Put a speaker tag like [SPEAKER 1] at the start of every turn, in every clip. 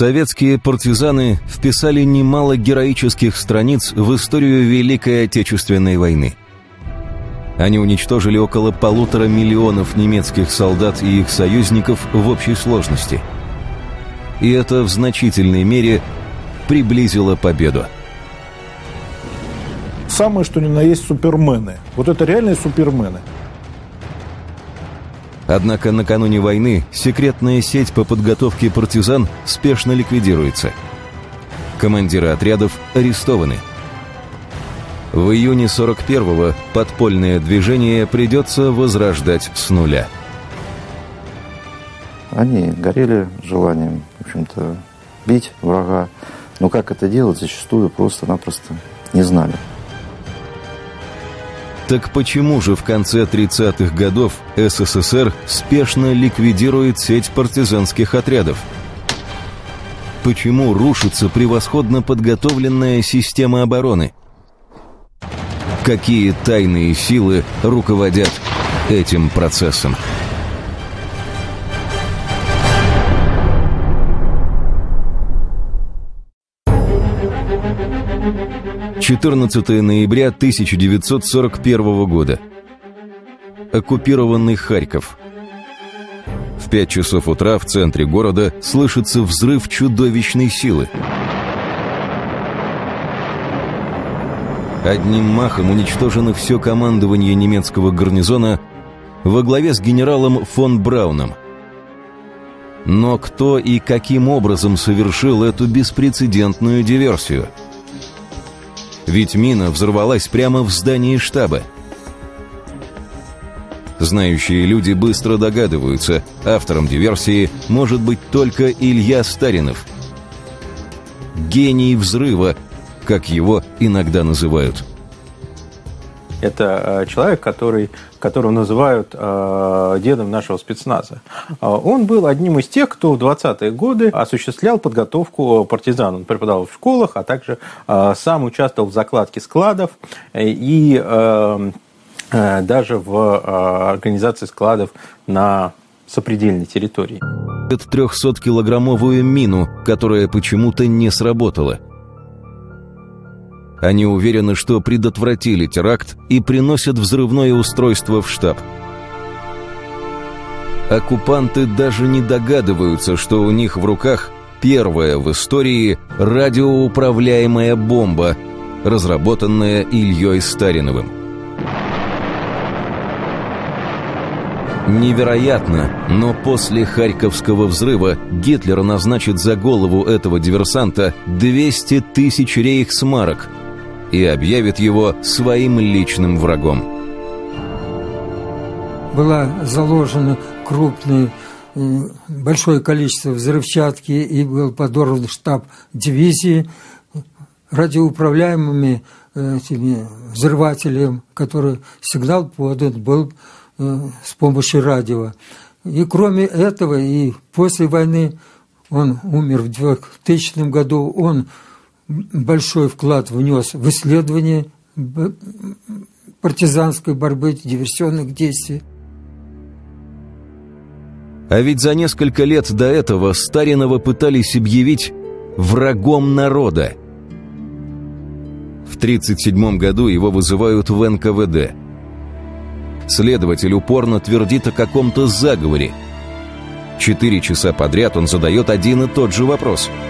[SPEAKER 1] Советские партизаны вписали немало героических страниц в историю Великой Отечественной войны. Они уничтожили около полутора миллионов немецких солдат и их союзников в общей сложности. И это в значительной мере приблизило победу.
[SPEAKER 2] Самое, что ни на есть супермены. Вот это реальные супермены.
[SPEAKER 1] Однако накануне войны секретная сеть по подготовке партизан спешно ликвидируется. Командиры отрядов арестованы. В июне 41-го подпольное движение придется возрождать с нуля.
[SPEAKER 3] Они горели желанием, в общем-то, бить врага. Но как это делать, зачастую просто-напросто не знали.
[SPEAKER 1] Так почему же в конце 30-х годов СССР спешно ликвидирует сеть партизанских отрядов? Почему рушится превосходно подготовленная система обороны? Какие тайные силы руководят этим процессом? 14 ноября 1941 года. Оккупированный Харьков. В 5 часов утра в центре города слышится взрыв чудовищной силы. Одним махом уничтожено все командование немецкого гарнизона во главе с генералом фон Брауном. Но кто и каким образом совершил эту беспрецедентную диверсию – ведь мина взорвалась прямо в здании штаба. Знающие люди быстро догадываются, автором диверсии может быть только Илья Старинов. Гений взрыва, как его иногда называют.
[SPEAKER 4] Это э, человек, который, которого называют э, дедом нашего спецназа. Э, он был одним из тех, кто в 20-е годы осуществлял подготовку партизан. Он преподавал в школах, а также сам участвовал в закладке складов и даже в организации складов на сопредельной территории.
[SPEAKER 1] 300-килограммовую мину, которая почему-то не сработала – они уверены, что предотвратили теракт и приносят взрывное устройство в штаб. Оккупанты даже не догадываются, что у них в руках первая в истории радиоуправляемая бомба, разработанная Ильей Стариновым. Невероятно, но после Харьковского взрыва Гитлер назначит за голову этого диверсанта 200 тысяч рейхсмарок – и объявит его своим личным врагом.
[SPEAKER 5] Была заложена крупная большое количество взрывчатки и был подорван штаб дивизии радиоуправляемыми э, этими взрывателем, который сигнал подан был э, с помощью радио. И кроме этого, и после войны он умер в 2000 году, он большой вклад внес в исследование партизанской борьбы, диверсионных действий.
[SPEAKER 1] А ведь за несколько лет до этого Старинова пытались объявить врагом народа. В 1937 году его вызывают в НКВД. Следователь упорно твердит о каком-то заговоре. Четыре часа подряд он задает один и тот же вопрос –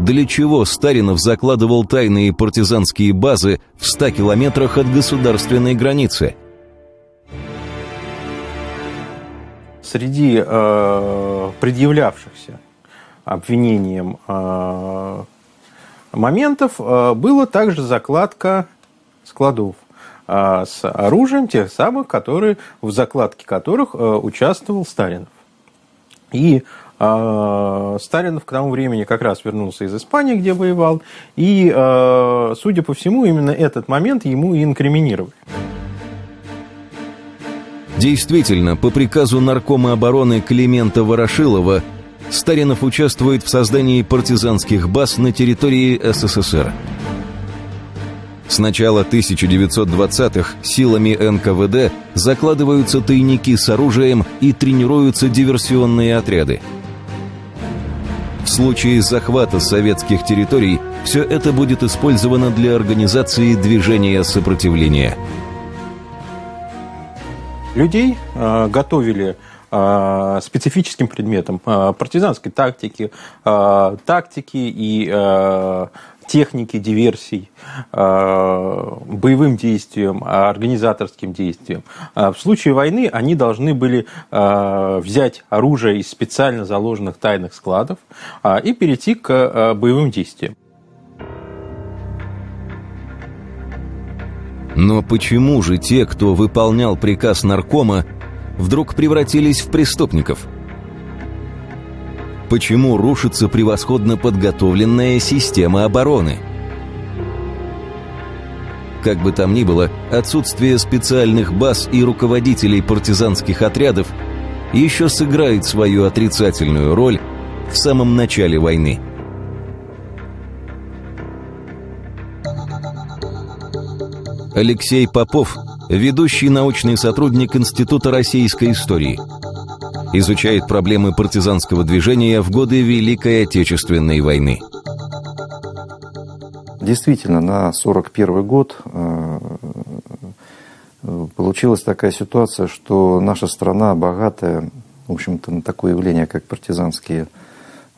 [SPEAKER 1] для чего Старинов закладывал тайные партизанские базы в 100 километрах от государственной границы.
[SPEAKER 4] Среди э, предъявлявшихся обвинением э, моментов э, была также закладка складов э, с оружием тех самых, которые, в закладке которых э, участвовал Сталинов. И Сталин к тому времени как раз вернулся из Испании, где воевал, и, а, судя по всему, именно этот момент ему и инкриминировали.
[SPEAKER 1] Действительно, по приказу наркома обороны Климента Ворошилова Старинов участвует в создании партизанских баз на территории СССР. С начала 1920-х силами НКВД закладываются тайники с оружием и тренируются диверсионные отряды – случае захвата советских территорий все это будет использовано для организации движения сопротивления.
[SPEAKER 4] Людей э, готовили э, специфическим предметом э, партизанской тактики, тактики и техники диверсий, э, боевым действиям, организаторским действиям. В случае войны они должны были взять оружие из специально заложенных тайных складов и перейти к боевым действиям.
[SPEAKER 1] Но почему же те, кто выполнял приказ наркома, вдруг превратились в преступников? Почему рушится превосходно подготовленная система обороны? Как бы там ни было, отсутствие специальных баз и руководителей партизанских отрядов еще сыграет свою отрицательную роль в самом начале войны – Алексей Попов, ведущий научный сотрудник Института российской истории. Изучает проблемы партизанского движения в годы Великой Отечественной войны.
[SPEAKER 3] Действительно, на 1941 год э, получилась такая ситуация, что наша страна богатая, в общем-то, на такое явление, как партизанские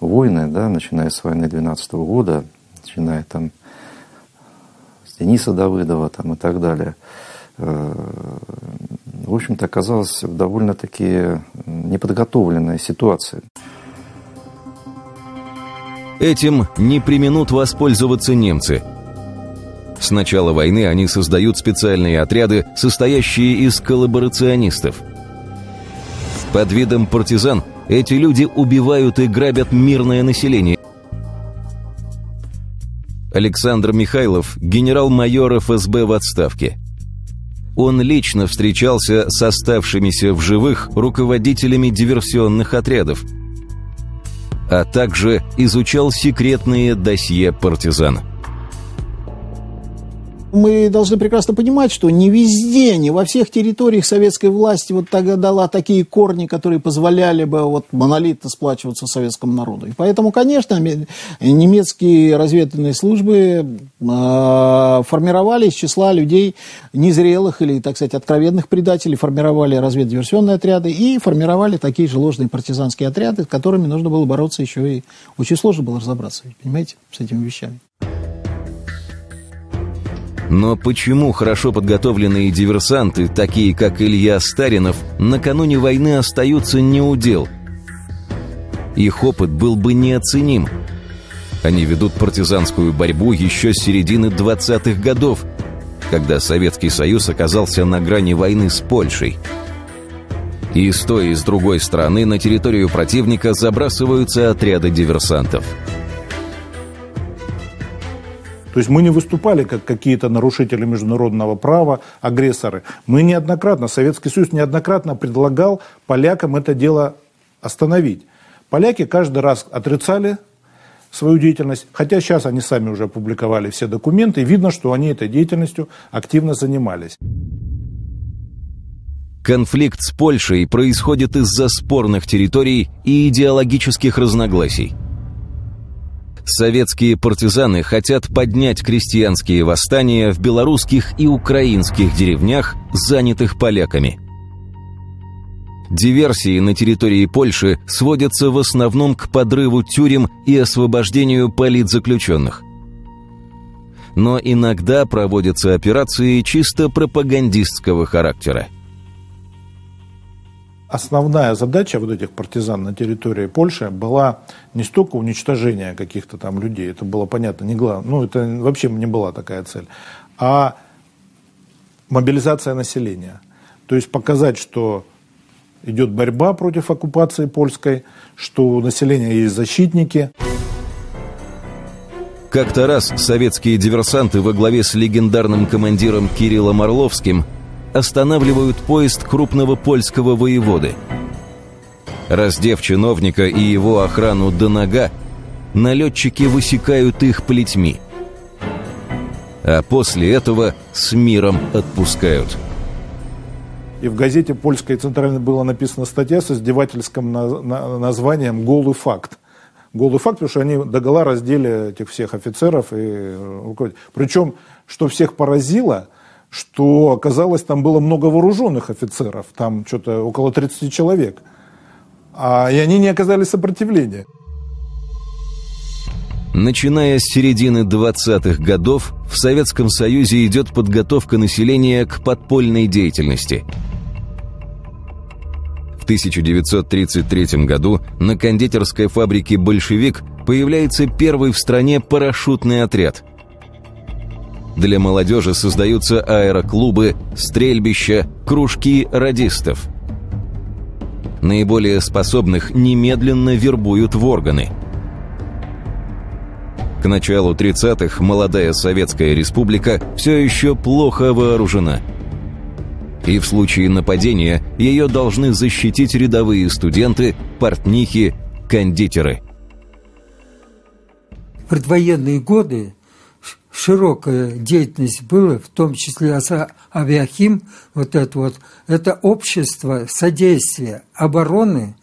[SPEAKER 3] войны, да, начиная с войны 12 года, начиная там Дениса Давыдова там, и так далее, э, в общем-то, оказалась в довольно-таки неподготовленной ситуации.
[SPEAKER 1] Этим не применут воспользоваться немцы. С начала войны они создают специальные отряды, состоящие из коллаборационистов. Под видом партизан эти люди убивают и грабят мирное население. Александр Михайлов, генерал-майор ФСБ в отставке. Он лично встречался с оставшимися в живых руководителями диверсионных отрядов, а также изучал секретные досье партизан
[SPEAKER 2] мы должны прекрасно понимать, что не везде, не во всех территориях советской власти вот тогда дала такие корни, которые позволяли бы вот монолитно сплачиваться советскому народу. И поэтому, конечно, немецкие разведывательные службы э, формировали из числа людей незрелых или, так сказать, откровенных предателей, формировали разведдиверсионные отряды и формировали такие же ложные партизанские отряды, с которыми нужно было бороться еще и очень сложно было разобраться, понимаете, с этими вещами.
[SPEAKER 1] Но почему хорошо подготовленные диверсанты, такие как Илья Старинов, накануне войны остаются не у дел? Их опыт был бы неоценим. Они ведут партизанскую борьбу еще с середины 20-х годов, когда Советский Союз оказался на грани войны с Польшей. И с той, и с другой стороны на территорию противника забрасываются отряды диверсантов –
[SPEAKER 2] то есть мы не выступали как какие-то нарушители международного права, агрессоры. Мы неоднократно, Советский Союз неоднократно предлагал полякам это дело остановить. Поляки каждый раз отрицали свою деятельность, хотя сейчас они сами уже опубликовали все документы, и видно, что они этой деятельностью активно занимались.
[SPEAKER 1] Конфликт с Польшей происходит из-за спорных территорий и идеологических разногласий. Советские партизаны хотят поднять крестьянские восстания в белорусских и украинских деревнях, занятых поляками. Диверсии на территории Польши сводятся в основном к подрыву тюрем и освобождению политзаключенных. Но иногда проводятся операции чисто пропагандистского характера
[SPEAKER 2] основная задача вот этих партизан на территории Польши была не столько уничтожение каких-то там людей, это было понятно, не главное, ну это вообще не была такая цель, а мобилизация населения. То есть показать, что идет борьба против оккупации польской, что у населения есть защитники.
[SPEAKER 1] Как-то раз советские диверсанты во главе с легендарным командиром Кириллом Орловским – останавливают поезд крупного польского воеводы. Раздев чиновника и его охрану до нога, налетчики высекают их плетьми. А после этого с миром отпускают.
[SPEAKER 2] И в газете «Польская центральная» была написана статья с издевательским названием «Голый факт».
[SPEAKER 6] голый факт, потому что они догола раздели этих всех офицеров и руководителей. Причем, что всех поразило, что оказалось, там было много вооруженных офицеров, там что-то около 30 человек. А, и они не оказали сопротивления.
[SPEAKER 1] Начиная с середины 20-х годов в Советском Союзе идет подготовка населения к подпольной деятельности. В 1933 году на кондитерской фабрике «Большевик» появляется первый в стране парашютный отряд. Для молодежи создаются аэроклубы, стрельбища, кружки радистов. Наиболее способных немедленно вербуют в органы – к началу 30-х молодая Советская Республика все еще плохо вооружена. И в случае нападения ее должны защитить рядовые студенты, портнихи, кондитеры.
[SPEAKER 5] В предвоенные годы широкая деятельность была, в том числе авиахим, вот это вот, это общество содействия обороны –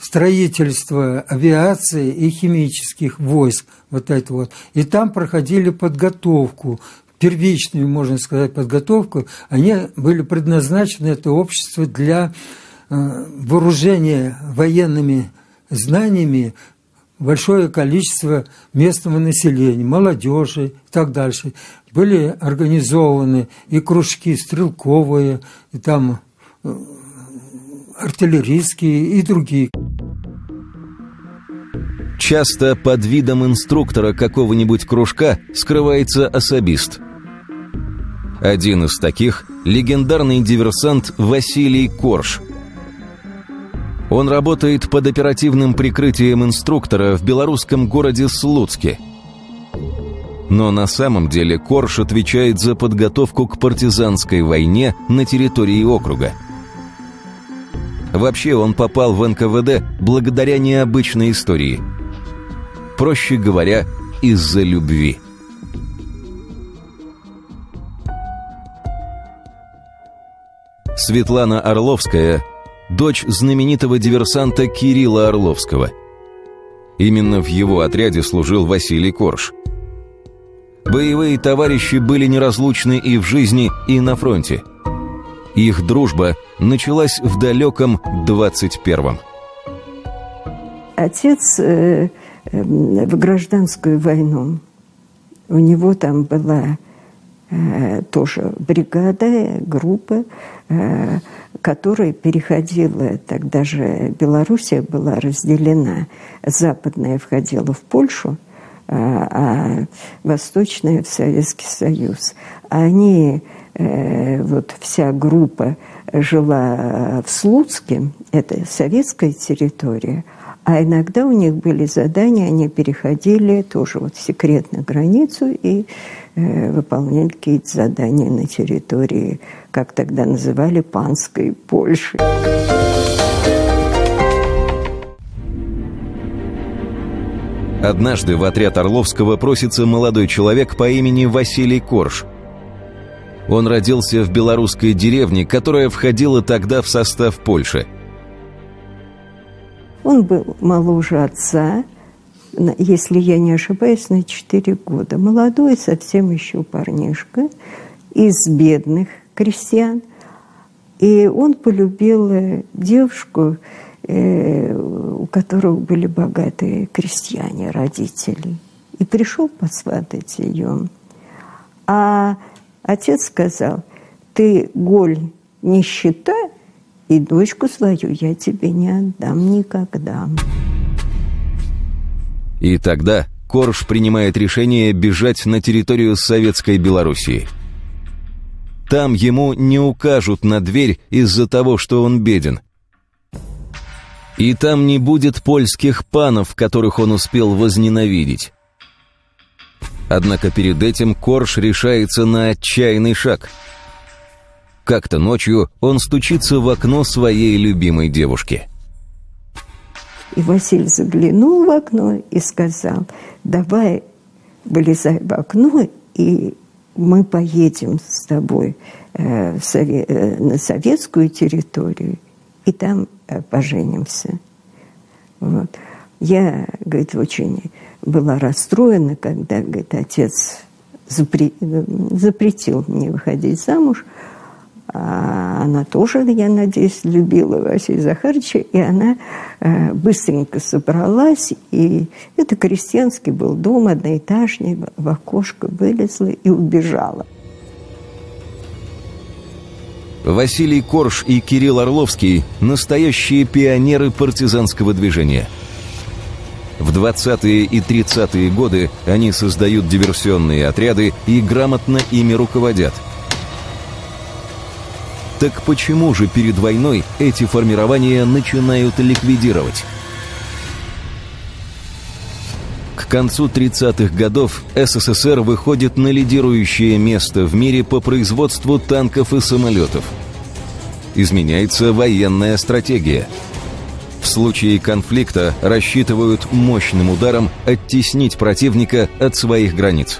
[SPEAKER 5] строительство авиации и химических войск, вот это вот. И там проходили подготовку, первичную, можно сказать, подготовку. Они были предназначены, это общество, для э, вооружения военными знаниями большое количество местного населения, молодежи и так дальше. Были организованы и кружки стрелковые, и там э, артиллерийские и другие.
[SPEAKER 1] Часто под видом инструктора какого-нибудь кружка скрывается особист. Один из таких – легендарный диверсант Василий Корж. Он работает под оперативным прикрытием инструктора в белорусском городе Слуцке. Но на самом деле Корж отвечает за подготовку к партизанской войне на территории округа – Вообще он попал в НКВД благодаря необычной истории. Проще говоря, из-за любви. Светлана Орловская – дочь знаменитого диверсанта Кирилла Орловского. Именно в его отряде служил Василий Корж. Боевые товарищи были неразлучны и в жизни, и на фронте – их дружба началась в далеком 21-м.
[SPEAKER 7] Отец э, э, в гражданскую войну, у него там была тоже бригада, группа, э, которая переходила, тогда же Белоруссия была разделена, западная входила в Польшу, а, а восточная в Советский Союз. Они Э, вот вся группа жила в Слуцке, это советская территория, а иногда у них были задания, они переходили тоже вот секретную границу и э, выполняли какие-то задания на территории, как тогда называли, панской Польши.
[SPEAKER 1] Однажды в отряд Орловского просится молодой человек по имени Василий Корж – он родился в белорусской деревне, которая входила тогда в состав Польши.
[SPEAKER 7] Он был моложе отца, если я не ошибаюсь, на 4 года. Молодой, совсем еще парнишка, из бедных крестьян. И он полюбил э, девушку, э, у которого были богатые крестьяне, родители. И пришел посватать ее. А Отец сказал, ты голь нищета, и дочку свою я тебе не отдам никогда.
[SPEAKER 1] И тогда Корж принимает решение бежать на территорию Советской Белоруссии. Там ему не укажут на дверь из-за того, что он беден. И там не будет польских панов, которых он успел возненавидеть. Однако перед этим Корж решается на отчаянный шаг. Как-то ночью он стучится в окно своей любимой девушки.
[SPEAKER 7] И Василий заглянул в окно и сказал, давай вылезай в окно, и мы поедем с тобой э, сове э, на советскую территорию, и там э, поженимся. Вот. Я, говорит, очень была расстроена, когда, говорит, отец запре запретил мне выходить замуж. А она тоже, я надеюсь, любила Василия Захаровича, и она э, быстренько собралась, и это крестьянский был дом, одноэтажный, в окошко вылезла и убежала.
[SPEAKER 1] Василий Корж и Кирилл Орловский – настоящие пионеры партизанского движения. В 20-е и 30-е годы они создают диверсионные отряды и грамотно ими руководят. Так почему же перед войной эти формирования начинают ликвидировать? К концу 30-х годов СССР выходит на лидирующее место в мире по производству танков и самолетов. Изменяется военная стратегия. В случае конфликта рассчитывают мощным ударом оттеснить противника от своих границ.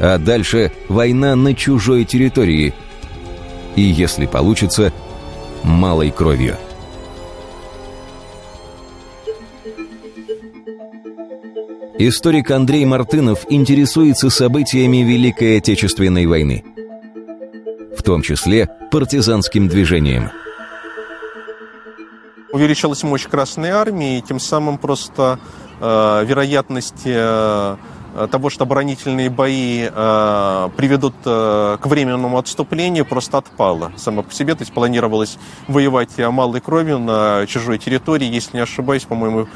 [SPEAKER 1] А дальше война на чужой территории. И, если получится, малой кровью. Историк Андрей Мартынов интересуется событиями Великой Отечественной войны, в том числе партизанским движением.
[SPEAKER 8] Увеличилась мощь Красной Армии, и тем самым просто э, вероятность э, того, что оборонительные бои э, приведут э, к временному отступлению, просто отпала сама по себе. То есть планировалось воевать малой кровью на чужой территории, если не ошибаюсь, по-моему,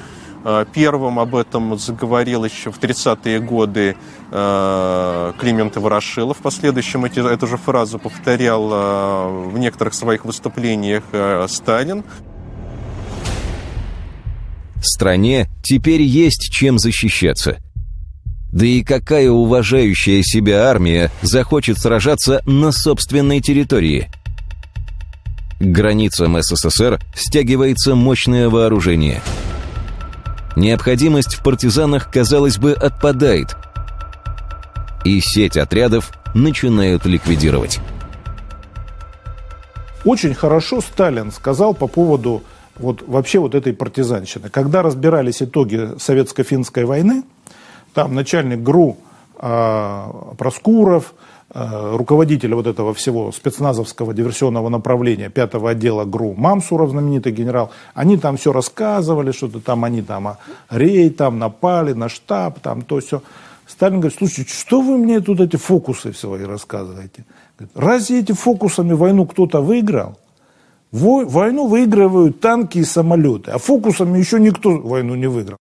[SPEAKER 8] Э, первым об этом заговорил еще в 30-е годы э, Климент Ворошилов. В последующем эти, эту же фразу повторял э, в некоторых своих выступлениях Сталин.
[SPEAKER 1] Стране теперь есть чем защищаться. Да и какая уважающая себя армия захочет сражаться на собственной территории? К границам СССР стягивается мощное вооружение – необходимость в партизанах, казалось бы, отпадает. И сеть отрядов начинают ликвидировать.
[SPEAKER 6] Очень хорошо Сталин сказал по поводу вот вообще вот этой партизанщины. Когда разбирались итоги советско-финской войны, там начальник ГРУ э, Проскуров, Э, руководителя вот этого всего спецназовского диверсионного направления, пятого отдела ГРУ, Мамсуров, знаменитый генерал, они там все рассказывали, что-то там они там а, рейд, там напали на штаб, там то все. Сталин говорит, слушайте, что вы мне тут эти фокусы свои рассказываете? Разве эти фокусами войну кто-то выиграл? Войну выигрывают танки и самолеты, а фокусами еще никто войну не выиграл.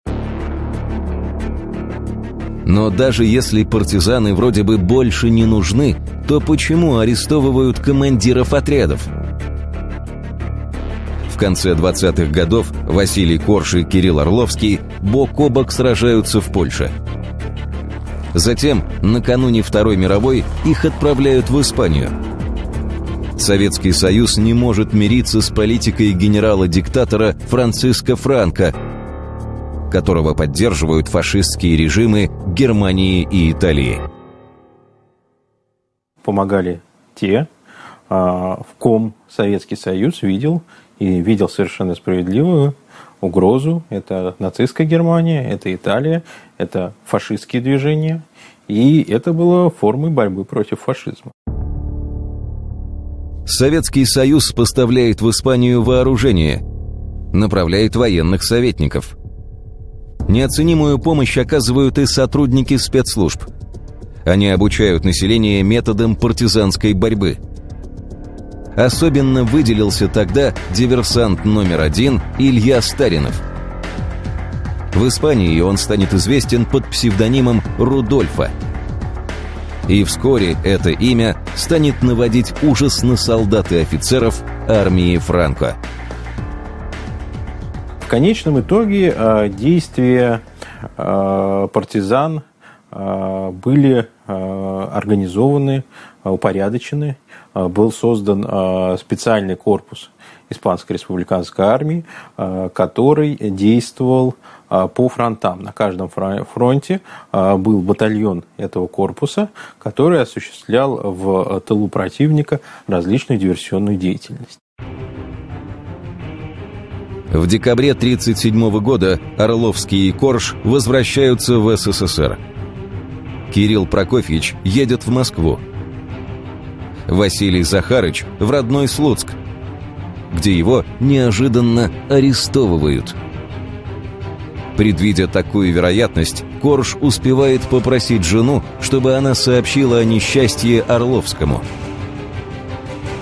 [SPEAKER 1] Но даже если партизаны вроде бы больше не нужны, то почему арестовывают командиров отрядов? В конце 20-х годов Василий Корж и Кирилл Орловский бок о бок сражаются в Польше. Затем, накануне Второй мировой, их отправляют в Испанию. Советский Союз не может мириться с политикой генерала-диктатора Франциско Франко, которого поддерживают фашистские режимы Германии и Италии.
[SPEAKER 4] Помогали те, а, в ком Советский Союз видел и видел совершенно справедливую угрозу. Это нацистская Германия, это Италия, это фашистские движения. И это было формой борьбы против фашизма.
[SPEAKER 1] Советский Союз поставляет в Испанию вооружение, направляет военных советников – Неоценимую помощь оказывают и сотрудники спецслужб. Они обучают население методам партизанской борьбы. Особенно выделился тогда диверсант номер один Илья Старинов. В Испании он станет известен под псевдонимом Рудольфа. И вскоре это имя станет наводить ужас на солдат и офицеров армии Франко.
[SPEAKER 4] В конечном итоге э, действия э, партизан э, были организованы, упорядочены. Был создан специальный корпус Испанской республиканской армии, который действовал по фронтам. На каждом фронте был батальон этого корпуса, который осуществлял в тылу противника различную диверсионную деятельность.
[SPEAKER 1] В декабре 1937 года Орловский и Корж возвращаются в СССР. Кирилл Прокофьевич едет в Москву. Василий Захарыч в родной Слуцк, где его неожиданно арестовывают. Предвидя такую вероятность, Корж успевает попросить жену, чтобы она сообщила о несчастье Орловскому.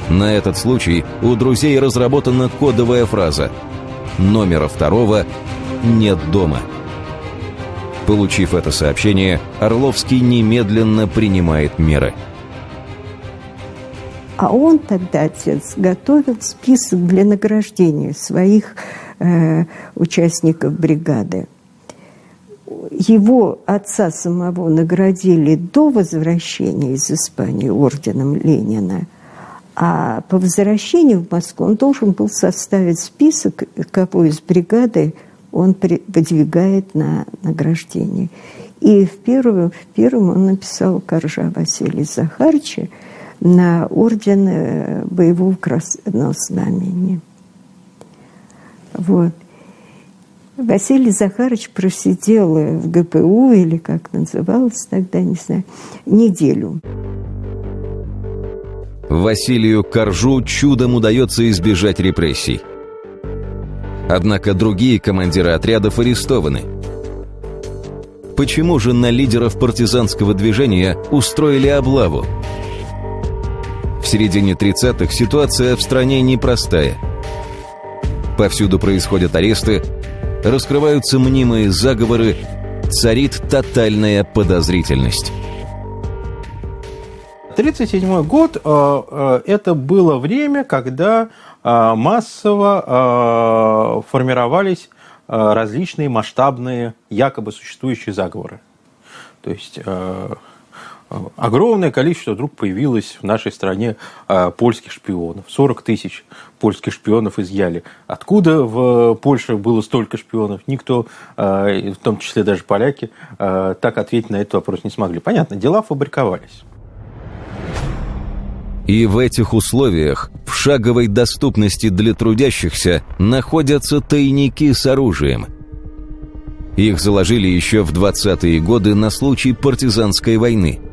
[SPEAKER 1] На этот случай у друзей разработана кодовая фраза «Номера второго нет дома». Получив это сообщение, Орловский немедленно принимает меры –
[SPEAKER 7] а он тогда, отец, готовил список для награждения своих э, участников бригады. Его отца самого наградили до возвращения из Испании орденом Ленина, а по возвращению в Москву он должен был составить список, кого из бригады он выдвигает на награждение. И в первом, в первом он написал Коржа Василия Захарча – на орден э, боевого красного знамени. Вот. Василий Захарович просидел в ГПУ, или как называлось тогда, не знаю, неделю.
[SPEAKER 1] Василию Коржу чудом удается избежать репрессий. Однако другие командиры отрядов арестованы. Почему же на лидеров партизанского движения устроили облаву? В середине 30-х ситуация в стране непростая. Повсюду происходят аресты, раскрываются мнимые заговоры, царит тотальная подозрительность.
[SPEAKER 4] 1937 год э, э, это было время, когда э, массово формировались различные масштабные якобы существующие заговоры. То есть огромное количество вдруг появилось в нашей стране польских шпионов. 40 тысяч польских шпионов изъяли. Откуда в Польше было столько шпионов? Никто, в том числе даже поляки, так ответить на этот вопрос не смогли. Понятно, дела фабриковались.
[SPEAKER 1] И в этих условиях, в шаговой доступности для трудящихся, находятся тайники с оружием. Их заложили еще в 20-е годы на случай партизанской войны –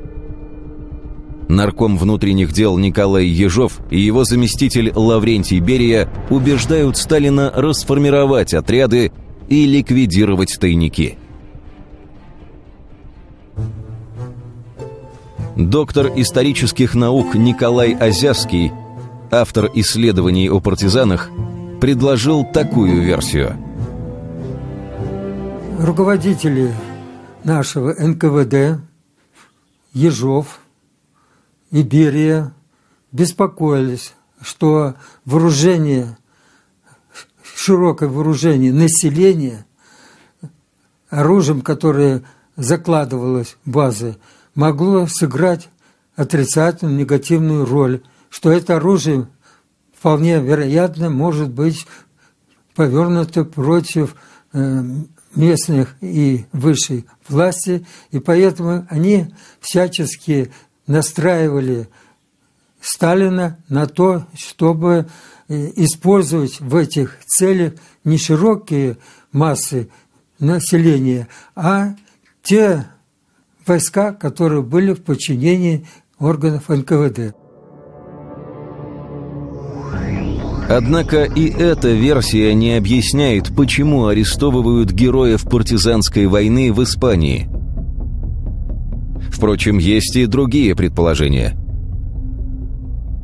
[SPEAKER 1] Нарком внутренних дел Николай Ежов и его заместитель Лаврентий Берия убеждают Сталина расформировать отряды и ликвидировать тайники. Доктор исторических наук Николай Озявский, автор исследований о партизанах, предложил такую версию.
[SPEAKER 5] Руководители нашего НКВД, Ежов, и Берия беспокоились, что вооружение, широкое вооружение населения оружием, которое закладывалось в базы, могло сыграть отрицательную, негативную роль, что это оружие вполне вероятно может быть повернуто против э, местных и высшей власти, и поэтому они всячески настраивали Сталина на то, чтобы э, использовать в этих целях не широкие массы населения, а те войска, которые были в подчинении органов НКВД.
[SPEAKER 1] Однако и эта версия не объясняет, почему арестовывают героев партизанской войны в Испании – Впрочем, есть и другие предположения.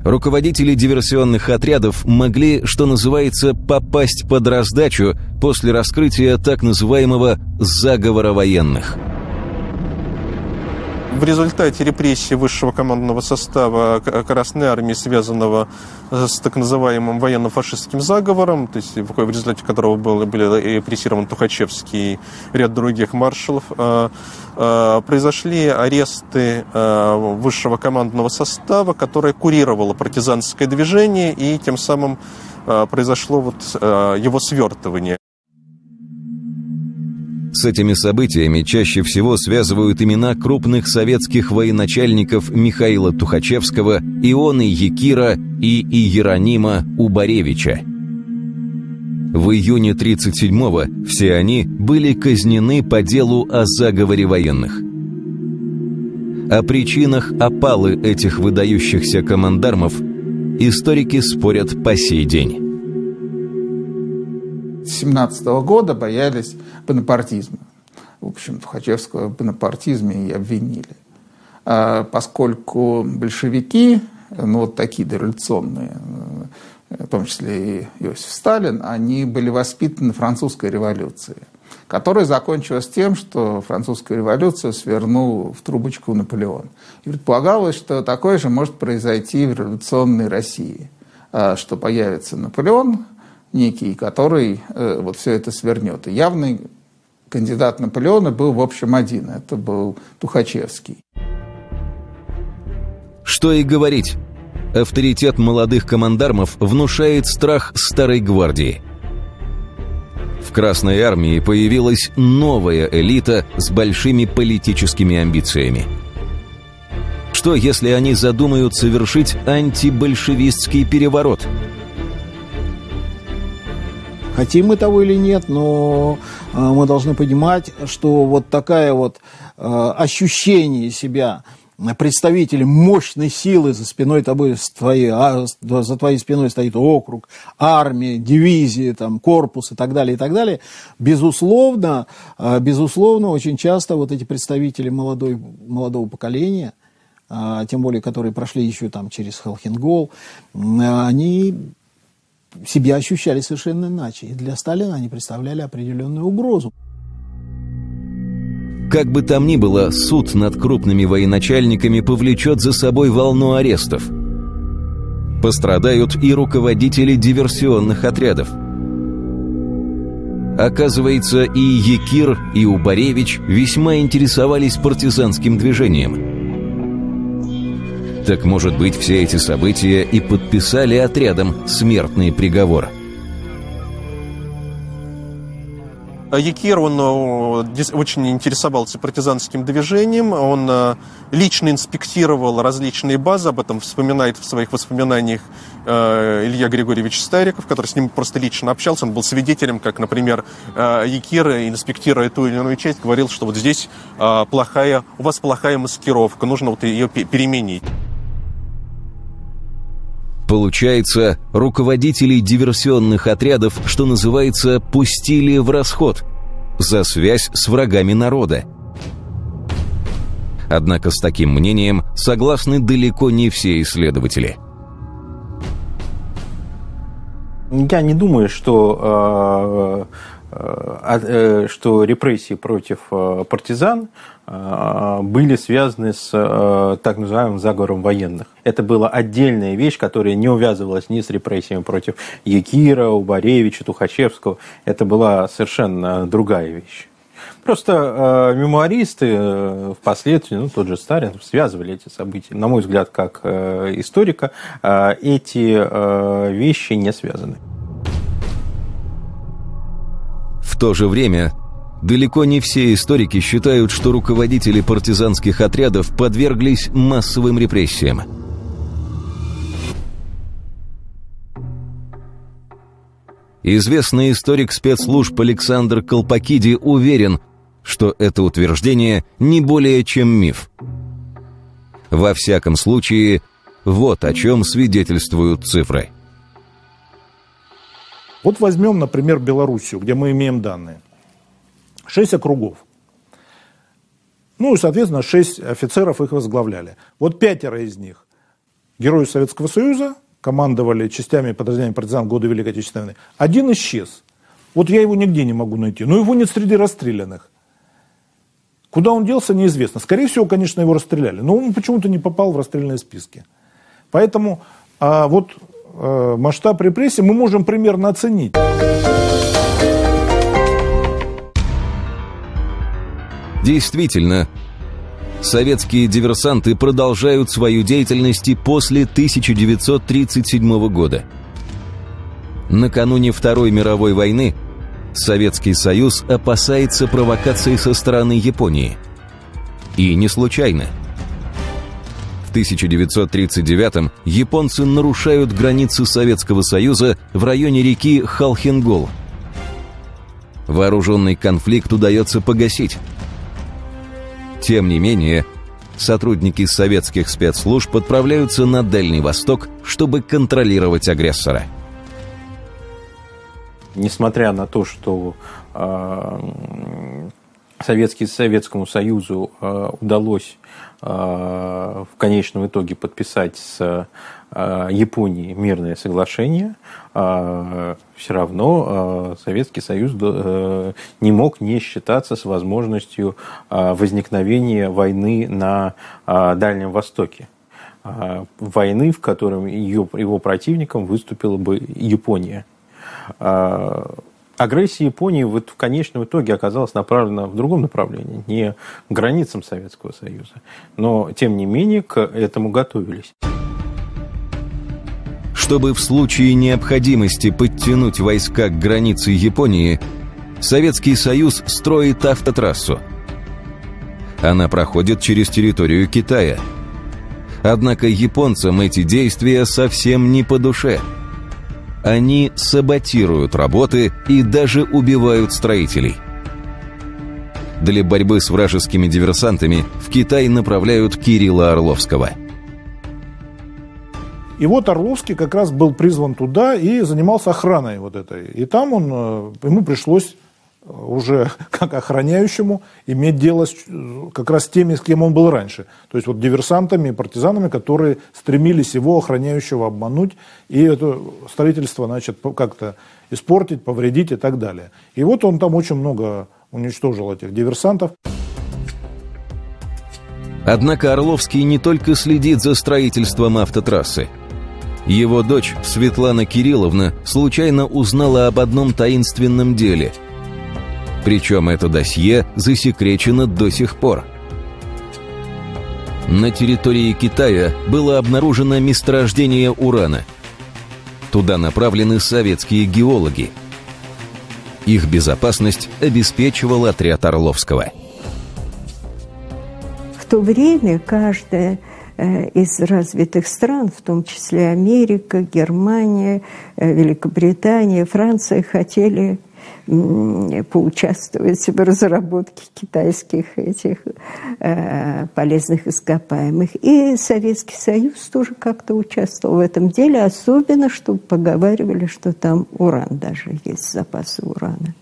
[SPEAKER 1] Руководители диверсионных отрядов могли, что называется, попасть под раздачу после раскрытия так называемого «заговора военных».
[SPEAKER 8] В результате репрессий высшего командного состава Красной Армии, связанного с так называемым военно-фашистским заговором, то есть в результате которого был, были репрессированы Тухачевский и ряд других маршалов, э, э, произошли аресты э, высшего командного состава, которое курировало партизанское движение, и тем самым произошло вот его свертывание.
[SPEAKER 1] С этими событиями чаще всего связывают имена крупных советских военачальников Михаила Тухачевского, Ионы Якира и Иеронима Убаревича. В июне 37-го все они были казнены по делу о заговоре военных. О причинах опалы этих выдающихся командармов историки спорят по сей день.
[SPEAKER 9] 17 года боялись бонапартизма. В общем, Тухачевского в бонапартизме и обвинили. А поскольку большевики, ну вот такие дореволюционные, в том числе и Иосиф Сталин, они были воспитаны французской революцией, которая закончилась тем, что французская революция свернул в трубочку Наполеон. И предполагалось, что такое же может произойти в революционной России, а, что появится Наполеон некий, который э, вот все это свернет. И явный кандидат Наполеона был, в общем, один. Это был Тухачевский.
[SPEAKER 1] Что и говорить, авторитет молодых командармов внушает страх старой гвардии. В Красной армии появилась новая элита с большими политическими амбициями. Что, если они задумают совершить антибольшевистский переворот?
[SPEAKER 2] Хотим мы того или нет, но э, мы должны понимать, что вот такая вот э, ощущение себя представителем мощной силы за спиной тобой, твоей, а, за твоей спиной стоит округ, армия, дивизии, там, корпус и так далее, и так далее, безусловно, а, безусловно, очень часто вот эти представители молодой, молодого поколения, тем более, которые прошли еще там через Хелхингол, они себя ощущали совершенно иначе. И для Сталина они представляли определенную угрозу.
[SPEAKER 1] Как бы там ни было, суд над крупными военачальниками повлечет за собой волну арестов. Пострадают и руководители диверсионных отрядов. Оказывается, и Якир, и Убаревич весьма интересовались партизанским движением. Так может быть, все эти события и подписали отрядом смертный приговор –
[SPEAKER 8] А Якир, он э, очень интересовался партизанским движением, он э, лично инспектировал различные базы, об этом вспоминает в своих воспоминаниях э, Илья Григорьевич Стариков, который с ним просто лично общался, он был свидетелем, как, например, Якир, инспектируя ту или иную часть, говорил, что вот здесь плохая, у вас плохая маскировка, нужно вот ее переменить.
[SPEAKER 1] Получается, руководителей диверсионных отрядов, что называется, пустили в расход за связь с врагами народа. Однако с таким мнением согласны далеко не все исследователи.
[SPEAKER 4] Я не думаю, что э, Э, э, что репрессии против э, партизан были связаны с так называемым заговором военных. Это была отдельная вещь, которая не увязывалась ни с репрессиями против Якира, Убаревича, Тухачевского. Это была совершенно другая вещь. Просто э, мемуаристы э, впоследствии, ну, тот же Сталин, связывали эти события. На мой взгляд, как э, историка, э, эти э, вещи не связаны.
[SPEAKER 1] В то же время, далеко не все историки считают, что руководители партизанских отрядов подверглись массовым репрессиям. Известный историк спецслужб Александр Колпакиди уверен, что это утверждение не более чем миф. Во всяком случае, вот о чем свидетельствуют цифры.
[SPEAKER 6] Вот возьмем, например, Белоруссию, где мы имеем данные. Шесть округов. Ну и, соответственно, шесть офицеров их возглавляли. Вот пятеро из них герои Советского Союза, командовали частями подразделений партизан в годы Великой Отечественной войны. Один исчез. Вот я его нигде не могу найти. Но его нет среди расстрелянных. Куда он делся, неизвестно. Скорее всего, конечно, его расстреляли. Но он почему-то не попал в расстрельные списки. Поэтому а вот Э, масштаб репрессий мы можем примерно оценить.
[SPEAKER 1] Действительно, советские диверсанты продолжают свою деятельность и после 1937 года. Накануне Второй мировой войны Советский Союз опасается провокации со стороны Японии. И не случайно – 1939-м японцы нарушают границы Советского Союза в районе реки Халхингол. Вооруженный конфликт удается погасить. Тем не менее, сотрудники советских спецслужб отправляются на Дальний Восток, чтобы контролировать агрессора.
[SPEAKER 4] Несмотря на то, что э, Советский, Советскому Союзу э, удалось э, в конечном итоге подписать с э, Японией мирное соглашение, все равно Советский Союз не мог не считаться с возможностью возникновения войны на Дальнем Востоке. Войны, в которой ее, его противником выступила бы Япония агрессия Японии вот в конечном итоге оказалась направлена в другом направлении, не к границам Советского Союза. Но, тем не менее, к этому готовились.
[SPEAKER 1] Чтобы в случае необходимости подтянуть войска к границе Японии, Советский Союз строит автотрассу. Она проходит через территорию Китая. Однако японцам эти действия совсем не по душе – они саботируют работы и даже убивают строителей. Для борьбы с вражескими диверсантами в Китай направляют Кирилла Орловского.
[SPEAKER 6] И вот Орловский как раз был призван туда и занимался охраной вот этой. И там он, э, ему пришлось уже как охраняющему иметь дело с, как раз с теми, с кем он был раньше. То есть вот диверсантами, партизанами, которые стремились его охраняющего обмануть и это строительство значит, как-то испортить, повредить и так далее. И вот он там очень много уничтожил этих диверсантов.
[SPEAKER 1] Однако Орловский не только следит за строительством автотрассы. Его дочь, Светлана Кирилловна, случайно узнала об одном таинственном деле – причем это досье засекречено до сих пор. На территории Китая было обнаружено месторождение урана. Туда направлены советские геологи. Их безопасность обеспечивал отряд Орловского.
[SPEAKER 7] В то время каждая из развитых стран, в том числе Америка, Германия, э, Великобритания, Франция, хотели поучаствовать в разработке китайских этих э, полезных ископаемых. И Советский Союз тоже как-то участвовал в этом деле, особенно, что поговаривали, что там уран даже есть, запасы урана.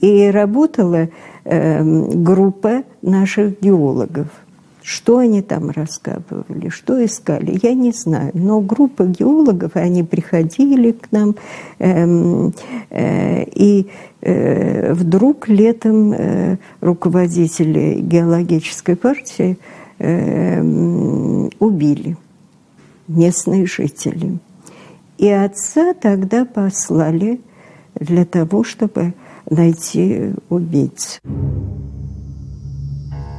[SPEAKER 7] И работала э, группа наших геологов – что они там раскапывали, что искали, я не знаю. Но группа геологов, они приходили к нам, э, э, и э, вдруг летом э, руководители геологической партии э, убили местные жители. И отца тогда послали для того, чтобы найти убийцу.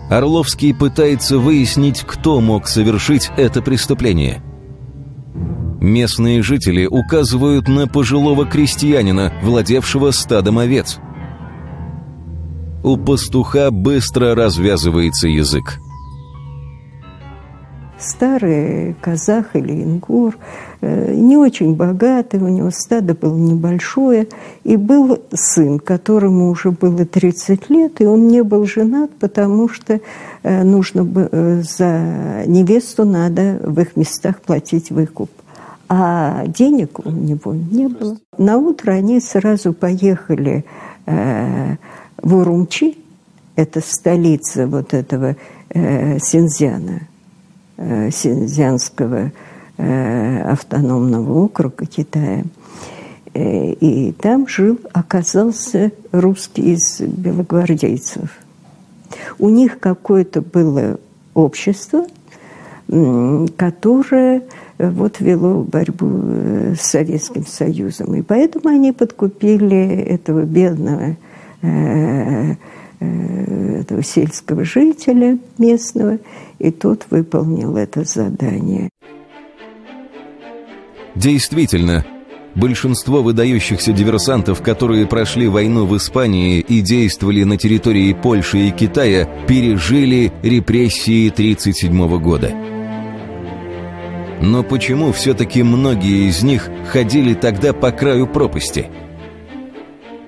[SPEAKER 1] Орловский пытается выяснить, кто мог совершить это преступление. Местные жители указывают на пожилого крестьянина, владевшего стадом овец. У пастуха быстро развязывается язык
[SPEAKER 7] старый казах или ингур, э, не очень богатый, у него стадо было небольшое, и был сын, которому уже было 30 лет, и он не был женат, потому что э, нужно э, за невесту надо в их местах платить выкуп. А денег у него не было. На утро они сразу поехали в Урумчи, это столица вот этого Синьцзяна, Э, Синьцзянского э, автономного округа Китая. Э, и там жил, оказался русский из белогвардейцев. У них какое-то было общество, которое вот вело борьбу с Советским Союзом. И поэтому они подкупили этого бедного этого сельского жителя местного, и тот выполнил это задание.
[SPEAKER 1] Действительно, большинство выдающихся диверсантов, которые прошли войну в Испании и действовали на территории Польши и Китая, пережили репрессии 1937 года. Но почему все-таки многие из них ходили тогда по краю пропасти?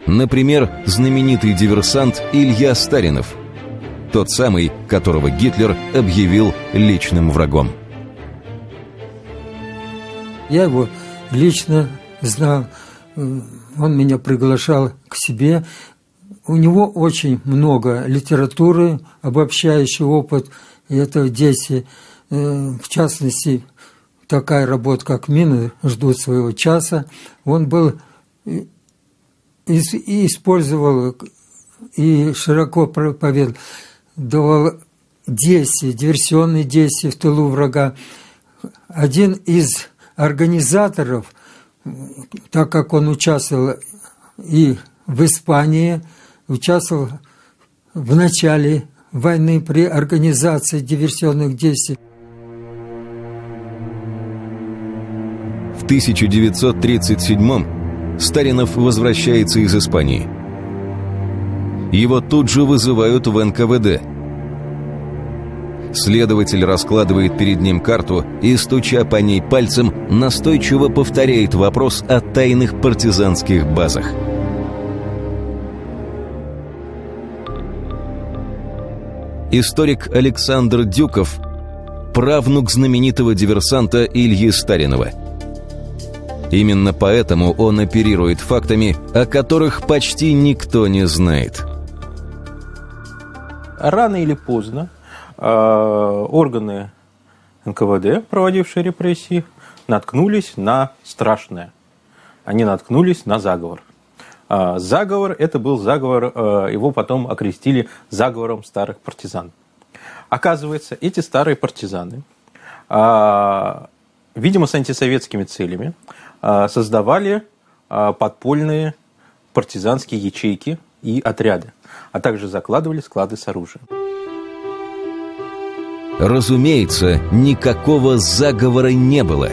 [SPEAKER 1] Например, знаменитый диверсант Илья Старинов, тот самый, которого Гитлер объявил личным врагом.
[SPEAKER 5] Я его лично знал, он меня приглашал к себе. У него очень много литературы, обобщающий опыт, и это э, в частности, такая работа, как «Мины», ждут своего часа. Он был и использовал и широко проповедовал действия, диверсионные действия в тылу врага. Один из организаторов, так как он участвовал и в Испании, участвовал в начале войны при организации диверсионных действий.
[SPEAKER 1] В 1937 Старинов возвращается из Испании. Его тут же вызывают в НКВД. Следователь раскладывает перед ним карту и, стуча по ней пальцем, настойчиво повторяет вопрос о тайных партизанских базах. Историк Александр Дюков – правнук знаменитого диверсанта Ильи Старинова – Именно поэтому он оперирует фактами, о которых почти никто не знает.
[SPEAKER 4] Рано или поздно э, органы НКВД, проводившие репрессии, наткнулись на страшное. Они наткнулись на заговор. Э, заговор – это был заговор, э, его потом окрестили заговором старых партизан. Оказывается, эти старые партизаны, видимо, с антисоветскими целями, а, создавали а, подпольные партизанские ячейки и отряды, а также закладывали склады с оружием.
[SPEAKER 1] Разумеется, никакого заговора не было.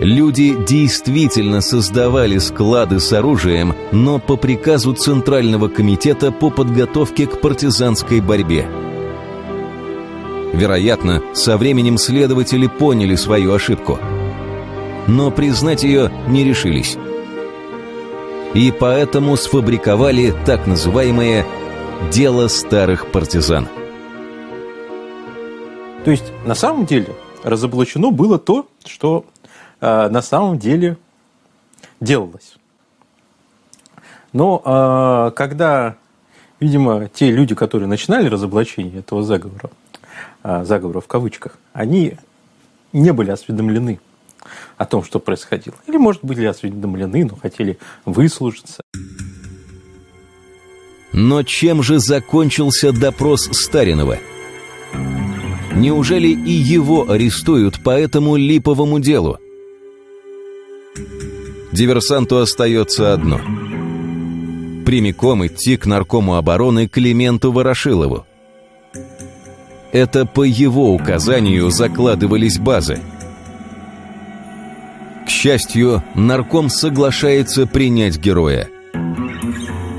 [SPEAKER 1] Люди действительно создавали склады с оружием, но по приказу Центрального комитета по подготовке к партизанской борьбе. Вероятно, со временем следователи поняли свою ошибку – но признать ее не решились. И поэтому сфабриковали так называемое «дело старых партизан».
[SPEAKER 4] То есть, на самом деле, разоблачено было то, что э, на самом деле делалось. Но э, когда, видимо, те люди, которые начинали разоблачение этого заговора, э, заговора в кавычках, они не были осведомлены о том, что происходило. Или, может, были осведомлены, но хотели выслужиться.
[SPEAKER 1] Но чем же закончился допрос Старинова? Неужели и его арестуют по этому липовому делу? Диверсанту остается одно. Прямиком идти к наркому обороны Клименту Ворошилову. Это по его указанию закладывались базы – к счастью, нарком соглашается принять героя.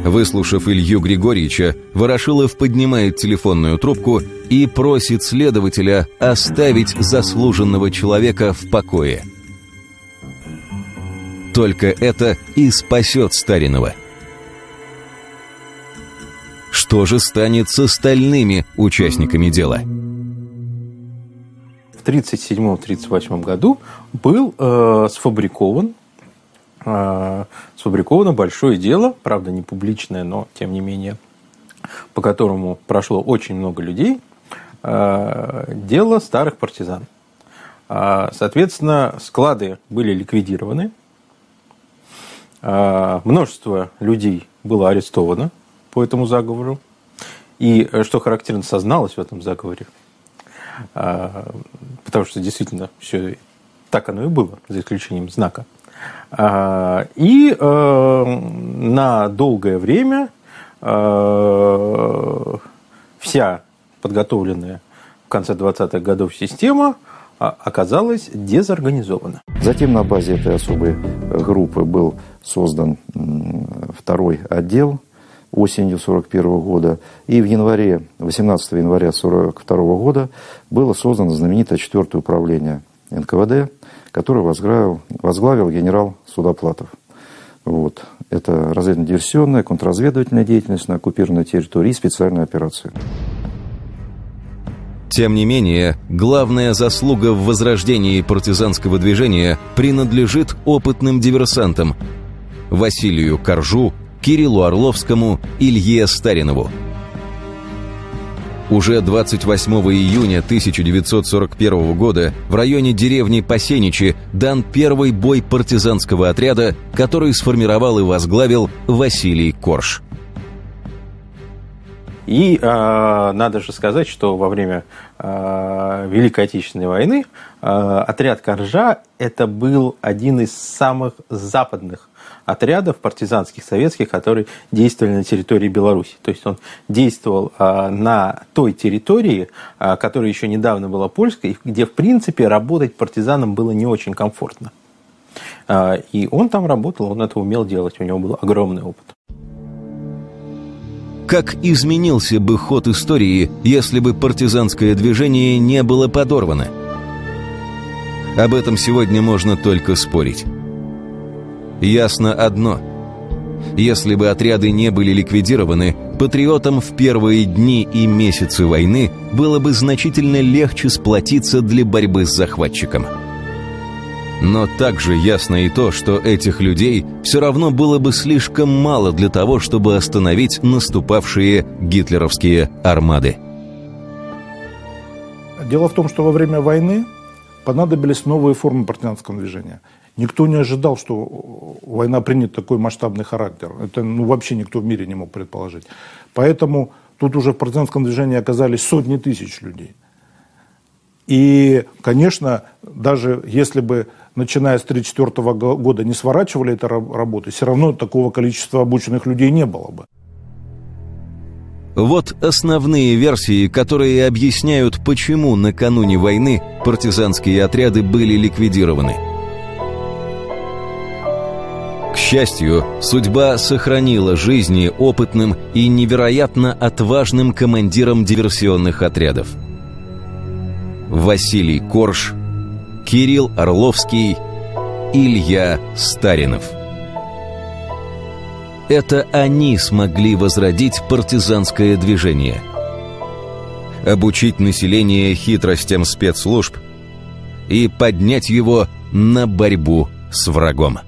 [SPEAKER 1] Выслушав Илью Григорьевича, Ворошилов поднимает телефонную трубку и просит следователя оставить заслуженного человека в покое. Только это и спасет Старинова. Что же станет с остальными участниками дела?
[SPEAKER 4] В 1937-1938 году был э, сфабрикован э, сфабриковано большое дело, правда не публичное, но тем не менее, по которому прошло очень много людей, э, дело старых партизан. Э, соответственно, склады были ликвидированы, э, множество людей было арестовано по этому заговору, и, э, что характерно, созналось в этом заговоре – потому что действительно все так оно и было, за исключением знака. А, и э, на долгое время э, вся подготовленная в конце 20-х годов система а, оказалась дезорганизована.
[SPEAKER 3] Затем на базе этой особой группы был создан второй отдел осенью 1941 года. И в январе, 18 января 1942 года было создано знаменитое четвертое управление НКВД, который возглавил, возглавил генерал Судоплатов. Вот. Это разведно-диверсионная, контрразведывательная деятельность на оккупированной территории и специальная операция.
[SPEAKER 1] Тем не менее, главная заслуга в возрождении партизанского движения принадлежит опытным диверсантам Василию Коржу, Кириллу Орловскому, Илье Старинову. Уже 28 июня 1941 года в районе деревни Посеничи дан первый бой партизанского отряда, который сформировал и возглавил Василий Корж.
[SPEAKER 4] И э, надо же сказать, что во время э, Великой Отечественной войны э, отряд Коржа это был один из самых западных отрядов партизанских советских, которые действовали на территории Беларуси. То есть он действовал э, на той территории, э, которая еще недавно была польской, где в принципе работать партизанам было не очень комфортно. Э, и он там работал, он это умел делать, у него был огромный опыт.
[SPEAKER 1] Как изменился бы ход истории, если бы партизанское движение не было подорвано? Об этом сегодня можно только спорить. Ясно одно. Если бы отряды не были ликвидированы, патриотам в первые дни и месяцы войны было бы значительно легче сплотиться для борьбы с захватчиком. Но также ясно и то, что этих людей все равно было бы слишком мало для того, чтобы остановить наступавшие гитлеровские армады.
[SPEAKER 6] Дело в том, что во время войны понадобились новые формы партизанского движения. Никто не ожидал, что война принят такой масштабный характер. Это ну, вообще никто в мире не мог предположить. Поэтому тут уже в партизанском движении оказались сотни тысяч людей. И, конечно, даже если бы начиная с 1934 года, не сворачивали эту работу, все равно такого количества обученных людей не было бы.
[SPEAKER 1] Вот основные версии, которые объясняют, почему накануне войны партизанские отряды были ликвидированы. Счастью, судьба сохранила жизни опытным и невероятно отважным командирам диверсионных отрядов. Василий Корж – Кирилл Орловский, Илья Старинов. Это они смогли возродить партизанское движение. Обучить население хитростям спецслужб и поднять его на борьбу с врагом.